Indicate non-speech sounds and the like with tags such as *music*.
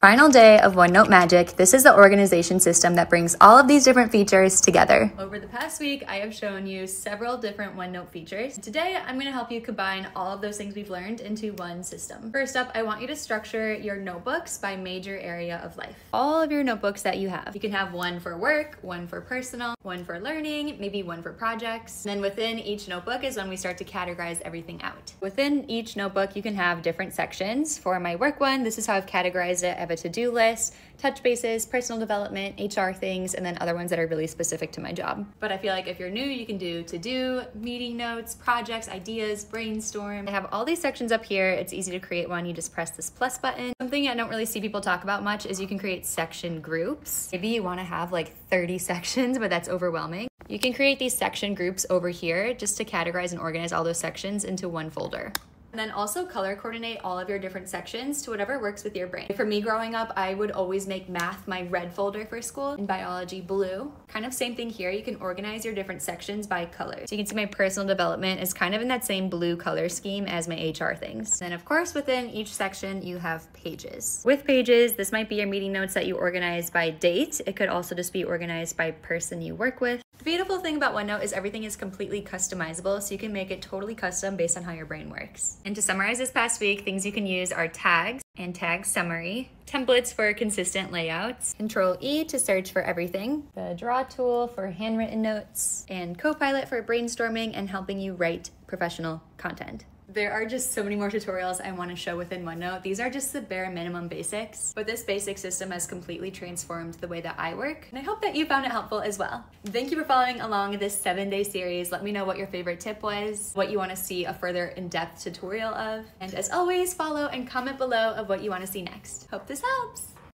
Final day of OneNote Magic. This is the organization system that brings all of these different features together. Over the past week, I have shown you several different OneNote features. Today, I'm going to help you combine all of those things we've learned into one system. First up, I want you to structure your notebooks by major area of life. All of your notebooks that you have. You can have one for work, one for personal, one for learning, maybe one for projects. And then within each notebook is when we start to categorize everything out. Within each notebook, you can have different sections. For my work one, this is how I've categorized it have a to-do list, touch bases, personal development, HR things, and then other ones that are really specific to my job. But I feel like if you're new, you can do to-do, meeting notes, projects, ideas, brainstorm. I have all these sections up here. It's easy to create one. You just press this plus button. Something I don't really see people talk about much is you can create section groups. Maybe you wanna have like 30 *laughs* sections, but that's overwhelming. You can create these section groups over here just to categorize and organize all those sections into one folder. And then also color coordinate all of your different sections to whatever works with your brain. For me growing up, I would always make math my red folder for school and biology blue. Kind of same thing here. You can organize your different sections by color. So you can see my personal development is kind of in that same blue color scheme as my HR things. And of course, within each section, you have pages. With pages, this might be your meeting notes that you organize by date. It could also just be organized by person you work with. The beautiful thing about OneNote is everything is completely customizable, so you can make it totally custom based on how your brain works. And to summarize this past week, things you can use are tags and tag summary, templates for consistent layouts, Control E to search for everything, the draw tool for handwritten notes, and Copilot for brainstorming and helping you write professional content. There are just so many more tutorials I want to show within OneNote. These are just the bare minimum basics, but this basic system has completely transformed the way that I work, and I hope that you found it helpful as well. Thank you for following along this seven day series. Let me know what your favorite tip was, what you want to see a further in-depth tutorial of, and as always, follow and comment below of what you want to see next. Hope this helps!